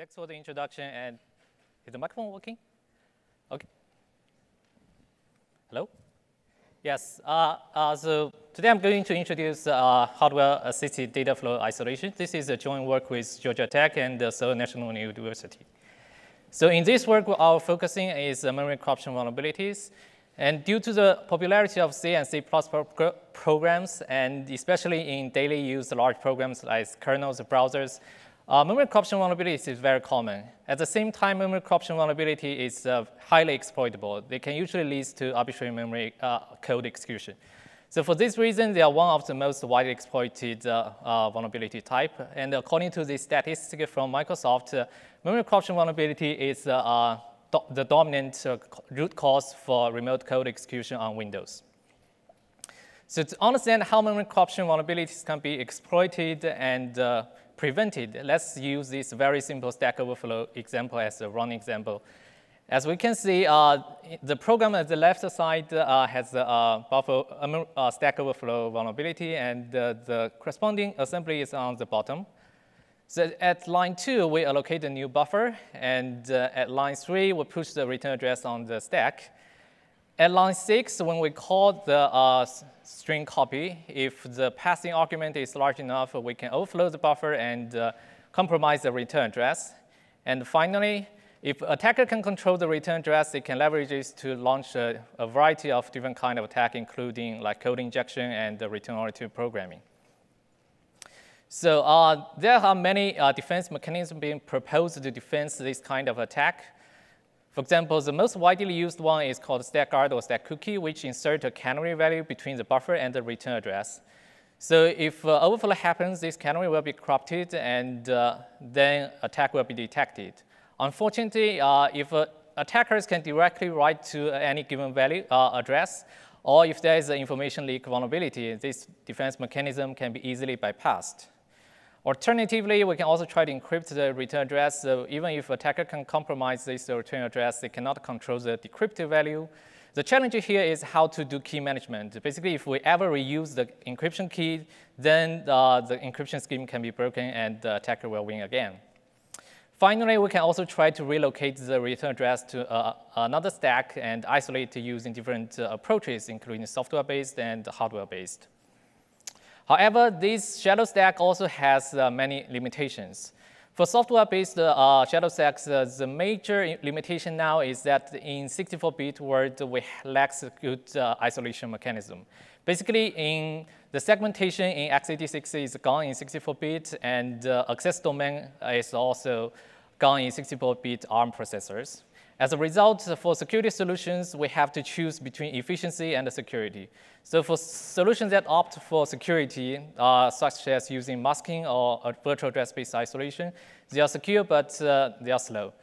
Thanks for the introduction. And is the microphone working? Okay. Hello? Yes. Uh, uh, so today I'm going to introduce uh, hardware-assisted data flow isolation. This is a joint work with Georgia Tech and the Seoul National University. So in this work, our focusing is memory corruption vulnerabilities. And due to the popularity of C and C++ pro programs, and especially in daily use large programs like kernels, browsers, uh, memory corruption vulnerability is very common. At the same time, memory corruption vulnerability is uh, highly exploitable. They can usually lead to arbitrary memory uh, code execution. So for this reason, they are one of the most widely exploited uh, uh, vulnerability type. And according to the statistic from Microsoft, uh, memory corruption vulnerability is do the dominant root cause for remote code execution on Windows. So to understand how memory corruption vulnerabilities can be exploited and prevented, let's use this very simple Stack Overflow example as a running example. As we can see, uh, the program at the left side uh, has a uh, buffer uh, Stack Overflow vulnerability, and the corresponding assembly is on the bottom. So at line two, we allocate a new buffer, and uh, at line three, we push the return address on the stack. At line six, when we call the uh, string copy, if the passing argument is large enough, we can overflow the buffer and uh, compromise the return address. And finally, if attacker can control the return address, they can leverage this to launch a, a variety of different kind of attack, including like code injection and return-oriented programming. So uh, there are many uh, defense mechanisms being proposed to defend this kind of attack. For example, the most widely used one is called stack guard or stack cookie, which insert a canary value between the buffer and the return address. So if uh, overflow happens, this canary will be corrupted, and uh, then attack will be detected. Unfortunately, uh, if uh, attackers can directly write to any given value uh, address, or if there is an information leak vulnerability, this defense mechanism can be easily bypassed. Alternatively, we can also try to encrypt the return address. So even if attacker can compromise this return address, they cannot control the decrypted value. The challenge here is how to do key management. Basically, if we ever reuse the encryption key, then uh, the encryption scheme can be broken and the attacker will win again. Finally, we can also try to relocate the return address to uh, another stack and isolate using different uh, approaches, including software-based and hardware-based. However, this shadow stack also has uh, many limitations. For software-based uh, shadow stacks, uh, the major limitation now is that in 64-bit world, we lack good uh, isolation mechanism. Basically, in the segmentation in x86 is gone in 64-bit, and uh, access domain is also gone in 64-bit ARM processors. As a result, for security solutions, we have to choose between efficiency and security. So for solutions that opt for security, uh, such as using masking or virtual address space isolation, they are secure, but uh, they are slow.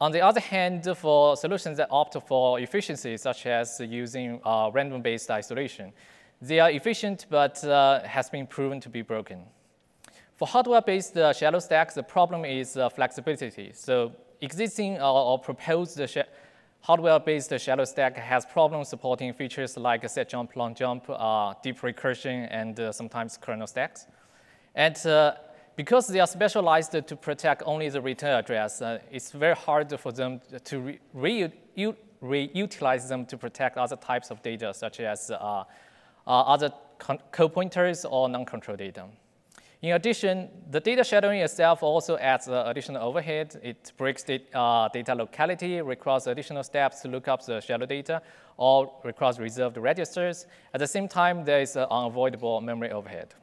On the other hand, for solutions that opt for efficiency, such as using uh, random-based isolation, they are efficient, but uh, has been proven to be broken. For hardware-based uh, shadow stacks, the problem is uh, flexibility. So existing uh, or proposed hardware-based shadow stack has problems supporting features like set jump, long jump, uh, deep recursion, and uh, sometimes kernel stacks. And uh, because they are specialized to protect only the return address, uh, it's very hard for them to reutilize re them to protect other types of data, such as uh, other code pointers or non-control data. In addition, the data shadowing itself also adds uh, additional overhead. It breaks the uh, data locality, requires additional steps to look up the shadow data, or requires reserved registers. At the same time, there is an unavoidable memory overhead.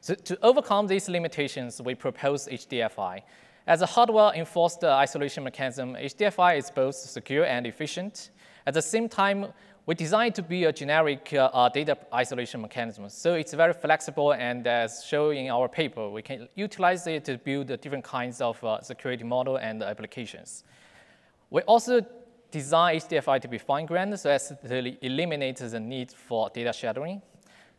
So to overcome these limitations, we propose HDFI. As a hardware-enforced uh, isolation mechanism, HDFI is both secure and efficient. At the same time, we designed to be a generic uh, uh, data isolation mechanism. So it's very flexible, and as shown in our paper, we can utilize it to build different kinds of uh, security model and applications. We also design HDFI to be fine-grained so as to eliminate the need for data shadowing.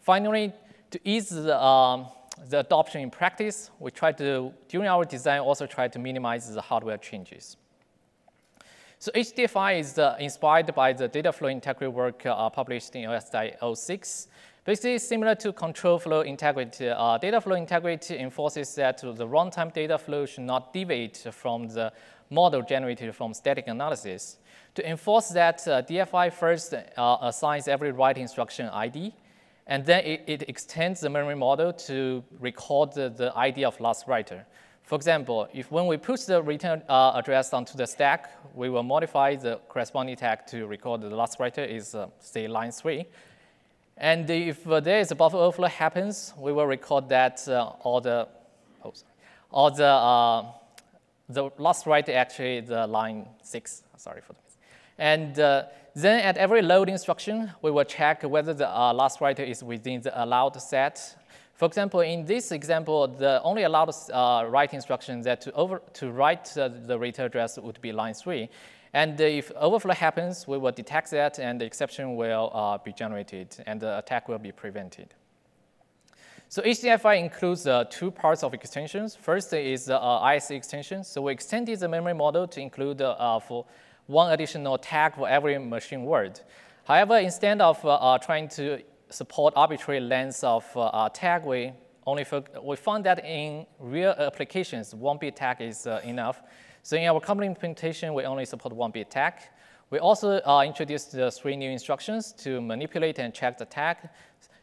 Finally, to ease the, um, the adoption in practice, we try to, during our design, also try to minimize the hardware changes. So HDFI is uh, inspired by the data flow integrity work uh, published in OSDI 06. Basically, similar to control flow integrity, uh, data flow integrity enforces that the runtime data flow should not deviate from the model generated from static analysis. To enforce that, uh, DFI first uh, assigns every write instruction ID, and then it, it, extends the memory model to record the, the ID of last writer. For example, if when we push the return uh, address onto the stack, we will modify the corresponding tag to record the last writer is, uh, say, line 3. And if uh, there is a buffer overflow happens, we will record that uh, all the, oh, sorry, all the, uh, the last writer actually the line 6, sorry for that. And uh, then at every load instruction, we will check whether the last writer is within the allowed set for example, in this example, the only allowed uh, write instruction that to, over, to write uh, the return address would be line 3. And if overflow happens, we will detect that and the exception will uh, be generated and the attack will be prevented. So HDFI includes uh, two parts of extensions. First is the uh, ISA extension. So we extended the memory model to include uh, for one additional tag for every machine word. However, instead of uh, trying to support arbitrary lengths of uh, tag, we only we found that in real applications, one bit tag is uh, enough. So in our company implementation, we only support one bit tag. We also uh, introduced the three new instructions to manipulate and check the tag.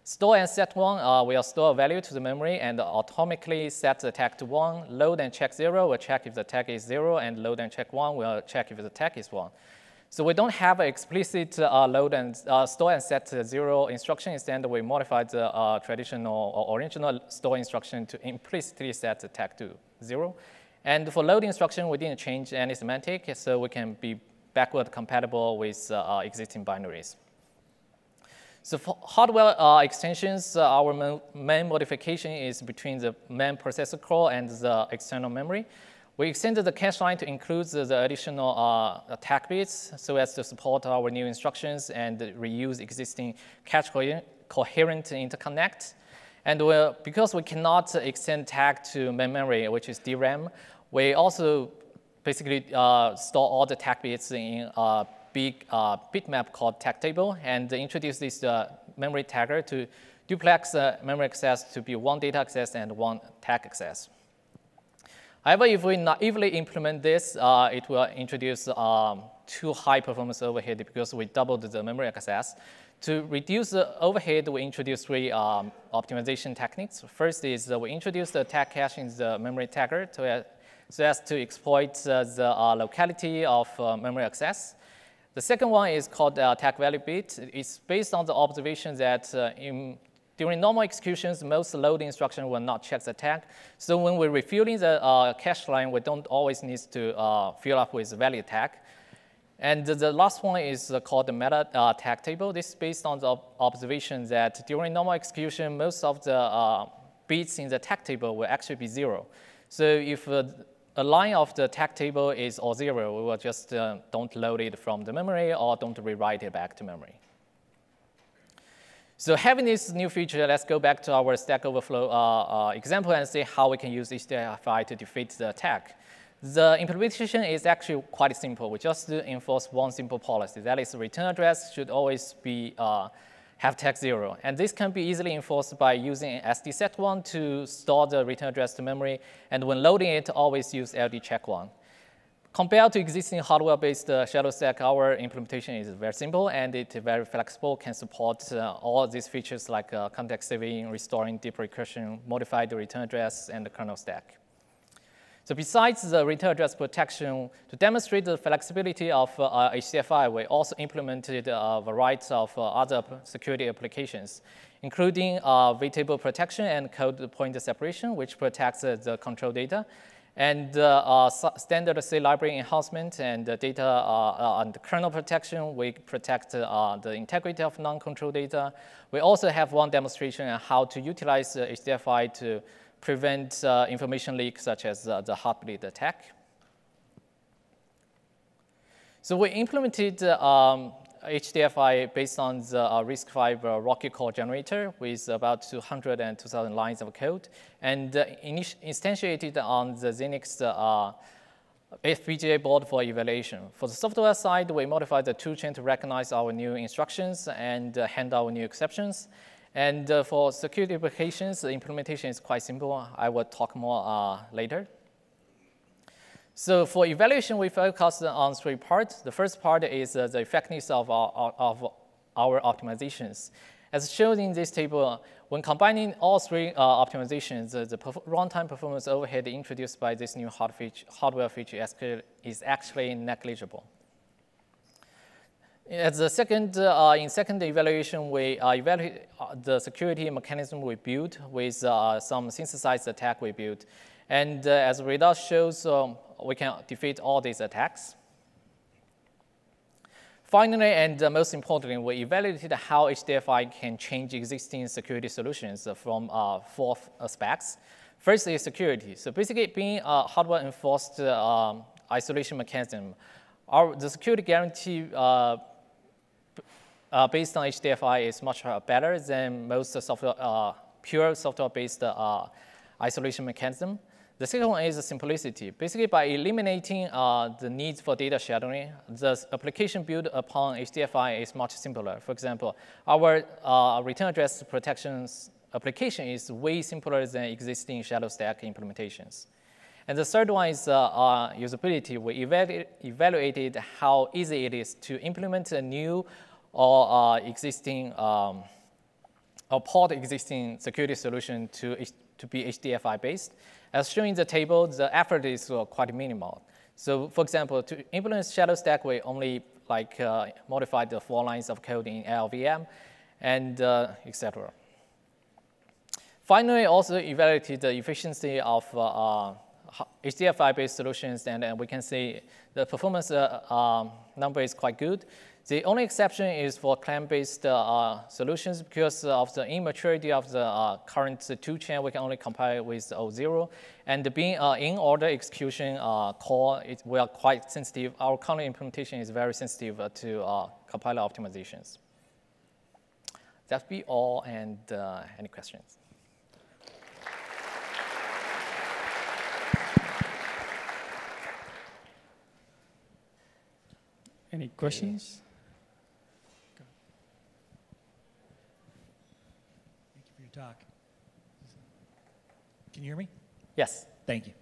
Store and set one uh, will store a value to the memory and automatically set the tag to one. Load and check zero will check if the tag is zero, and load and check one will check if the tag is one. So we don't have an explicit uh, load and uh, store and set zero instruction. Instead, we modified the uh, traditional or original store instruction to implicitly set the tag to zero. And for load instruction, we didn't change any semantic, so we can be backward compatible with uh, existing binaries. So for hardware uh, extensions, uh, our main modification is between the main processor core and the external memory. We extended the cache line to include the additional uh, tag bits so as to support our new instructions and reuse existing cache co coherent interconnect. And because we cannot extend tag to memory, which is DRAM, we also basically uh, store all the tag bits in a big uh, bitmap called tag table and introduce this uh, memory tagger to duplex uh, memory access to be one data access and one tag access. However, if we naively implement this, uh, it will introduce um, too high performance overhead because we doubled the memory access. To reduce the overhead, we introduce three um, optimization techniques. First is uh, we introduce the tag cache in the memory tagger to, uh, so as to exploit uh, the uh, locality of uh, memory access. The second one is called tag value bit. It's based on the observation that in during normal executions, most load instructions will not check the tag. So when we're refueling the uh, cache line, we don't always need to uh, fill up with value tag. And the last one is uh, called the meta uh, tag table. This is based on the observation that during normal execution, most of the uh, bits in the tag table will actually be zero. So if uh, a line of the tag table is all zero, we will just don't load it from the memory or don't rewrite it back to memory. So having this new feature, let's go back to our Stack Overflow uh, uh, example and see how we can use HDFI to defeat the attack. The implementation is actually quite simple. We just enforce one simple policy. That is, return address should always be uh, have tag zero. And this can be easily enforced by using SD set one to store the return address to memory. And when loading it, always use LD check one. Compared to existing hardware-based uh, shadow stack, our implementation is very simple and it's very flexible, can support uh, all these features like uh, context saving, restoring deep recursion, modify the return address, and the kernel stack. So besides the return address protection, to demonstrate the flexibility of uh, HDFI, we also implemented a variety of uh, other security applications, including uh, vtable protection and code pointer separation, which protects uh, the control data, and uh, uh, standard C library enhancement and data uh, and kernel protection, we protect the integrity of non-control data. We also have one demonstration on how to utilize HDFI to prevent information leaks such as the heartbleed attack. So we implemented um, HDFI based on the uh, RISC-V uh, generator with about 200 and 2,000 lines of code, and uh, instantiated on the Xilinx uh, FPGA board for evaluation. For the software side, we modified the toolchain to recognize our new instructions and uh, handle our new exceptions. And uh, for security applications, the implementation is quite simple. I will talk more uh, later. So for evaluation, we focus on three parts. The first part is uh, the effectiveness of our, of our optimizations. As shown in this table, when combining all three uh, optimizations, uh, the perf runtime performance overhead introduced by this new hard feature, hardware feature is actually negligible. As the second, uh, in second evaluation, we uh, evaluate uh, the security mechanism we built with uh, some synthesized attack we built. And as the result shows, um, we can defeat all these attacks. Finally, and uh, most importantly, we evaluated how HDFI can change existing security solutions from uh, four aspects. First is security. So basically, being a hardware-enforced uh, isolation mechanism, our, the security guarantee uh, uh, based on HDFI is much uh, better than most software, pure software-based isolation mechanism. The second one is simplicity. Basically, by eliminating uh, the needs for data shadowing, the application built upon HDFI is much simpler. For example, our uh, return address protections application is way simpler than existing shadow stack implementations. And the third one is uh, uh usability. We evalu evaluated how easy it is to implement a new or uh, existing um, or port existing security solution to, to be HDFI based. As shown in the table, the effort is uh, quite minimal. So for example, to implement shadow stack, we only like uh, modified the four lines of code in LLVM and uh, etc. Finally, also evaluated the efficiency of HDFI-based uh, solutions, and, and, we can see the performance uh, um, number is quite good. The only exception is for Clang-based uh, solutions because of the immaturity of the uh, current toolchain, we can only compile with O0. And being uh, in-order execution uh, core, it, we are quite sensitive. Our current implementation is very sensitive uh, to uh, compiler optimizations. That be all, and any questions? Any questions? Talk. Can you hear me? Yes. Thank you.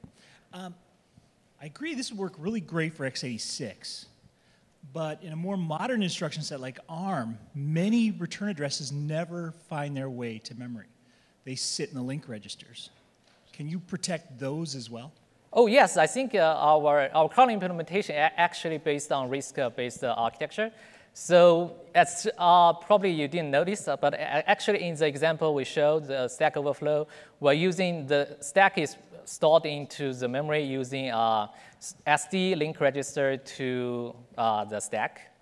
Um, I agree this would work really great for x86, but in a more modern instruction set like ARM, many return addresses never find their way to memory. They sit in the link registers. Can you protect those as well? Oh, yes. I think uh, our, our current implementation actually based on RISC-based uh, architecture. So as uh, probably you didn't notice, uh, but actually in the example we showed, the Stack Overflow, we're using the stack is stored into the memory using uh, SD link register to uh, the stack.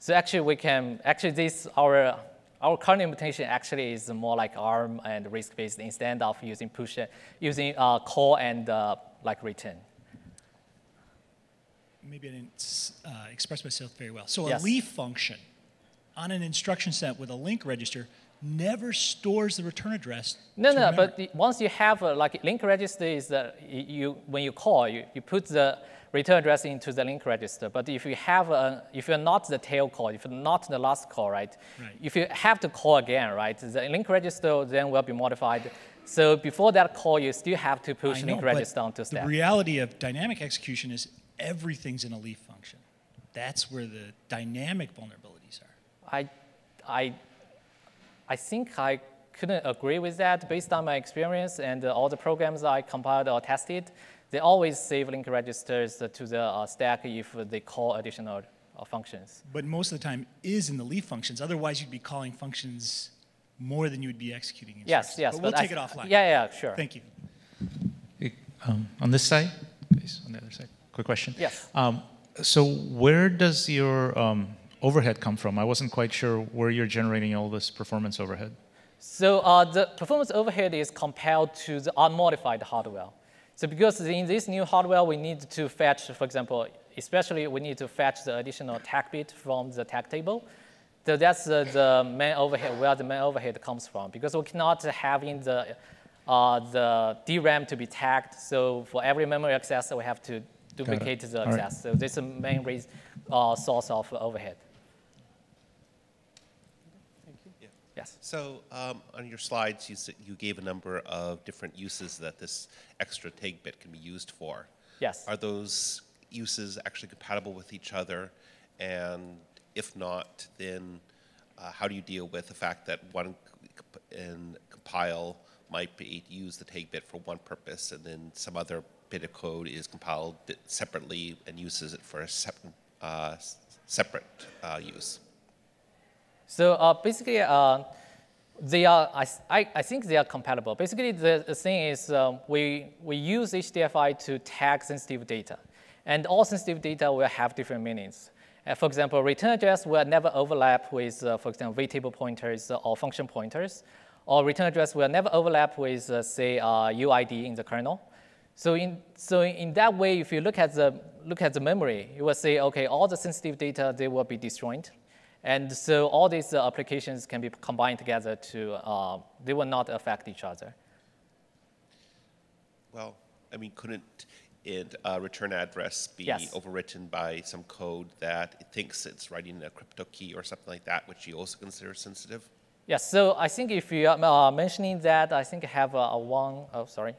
So actually we can, actually this, our, our current implementation actually is more like ARM and RISC-based instead of using push, using uh, call and uh, like return maybe I didn't uh, express myself very well. So yes. a leaf function on an instruction set with a link register never stores the return address. No, no, but the, once you have a like link register is that you when you call you, you put the return address into the link register. But if you have a, if you're not the tail call, if you're not the last call, right? right? If you have to call again, right? The link register then will be modified. So before that call, you still have to push know, link register onto stack. The reality of dynamic execution is everything's in a leaf function. That's where the dynamic vulnerabilities are. I, I, I think I couldn't agree with that based on my experience and uh, all the programs I compiled or tested. They always save link registers to the uh, stack if they call additional uh, functions. But most of the time is in the leaf functions. Otherwise, you'd be calling functions more than you would be executing. Yes, yes. But we'll but take I, it offline. Yeah, yeah, sure. Thank you. Um, on this side, please, on the other side quick question. Yes. Um, so where does your um, overhead come from? I wasn't quite sure where you're generating all this performance overhead. So uh, the performance overhead is compared to the unmodified hardware. So because in this new hardware, we need to fetch, for example, especially we need to fetch the additional tag bit from the tag table. So that's the, the main overhead, where the main overhead comes from. Because we cannot have in the, uh, the DRAM to be tagged. So for every memory access, we have to duplicate the access. Right. So this is the main reason, uh, source of overhead. Thank you. Yeah. Yes. So um, on your slides, you, s- you gave a number of different uses that this extra take bit can be used for. Yes. Are those uses actually compatible with each other? And if not, then uh, how do you deal with the fact that one c- c- in compile might be use the take bit for one purpose, and then some other bit of code is compiled separately and uses it for a sep- uh, separate uh, use? So uh, basically, uh, they are, I, I, think they are compatible. Basically, the, the thing is um, we, we use HDFI to tag sensitive data. And all sensitive data will have different meanings. Uh, for example, return address will never overlap with, uh, for example, vtable pointers or function pointers. Or return address will never overlap with, uh, say, uh, UID in the kernel. So in, so in that way, if you look at, the, look at the memory, you will say, okay, all the sensitive data, they will be destroyed. And so all these uh, applications can be combined together to, uh, they will not affect each other. Well, I mean, couldn't it, uh, return address be Yes. overwritten by some code that it thinks it's writing a crypto key or something like that, which you also consider sensitive? Yes, so I think if you are uh, mentioning that, I think I have a, a one, oh, sorry.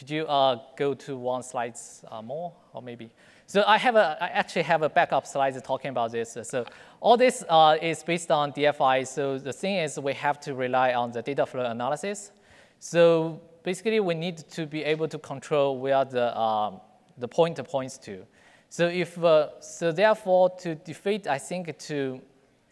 Could, you uh, go to one slides uh, more, or maybe? So I have a, I actually have a backup slide talking about this. So all this uh, is based on DFI. So the thing is we have to rely on the data flow analysis. So basically we need to be able to control where the, um, the pointer points to. So if, uh, so therefore to defeat, I think to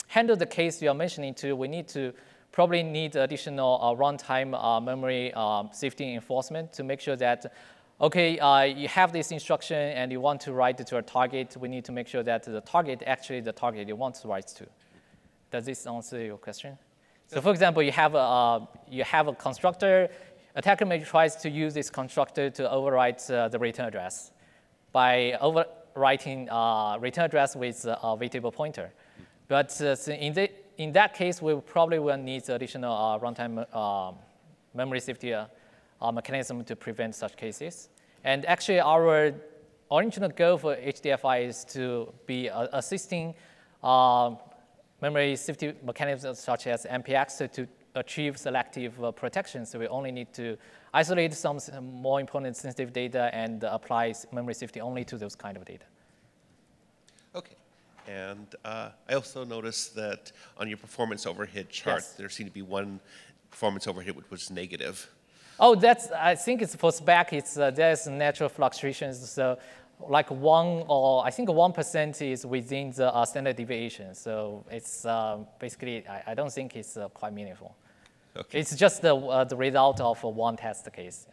handle the case you're mentioning to, we need to probably need additional uh, runtime uh, memory um, safety enforcement to make sure that, okay, uh, you have this instruction and you want to write it to a target, we need to make sure that the target actually the target you want to write to. Does this answer your question? So for example, you have a, uh, you have a constructor, attacker may tries to use this constructor to overwrite uh, the return address by overwriting uh, return address with a vtable pointer. But in, the, in that case, we probably will need additional uh, runtime uh, memory safety uh, uh, mechanism to prevent such cases. And actually, our original goal for HDFI is to be assisting memory safety mechanisms such as MPX to, achieve selective protection. So we only need to isolate some more important sensitive data and apply memory safety only to those kind of data. Okay. And uh, I also noticed that on your performance overhead chart, Yes. there seemed to be one performance overhead which was negative. Oh, that's, I think it's for spec, it's, uh, there's natural fluctuations. So like one or I think 1% is within the uh, standard deviation. So it's um, basically, I, I don't think it's uh, quite meaningful. Okay. It's just the, uh, the result of uh, one test case.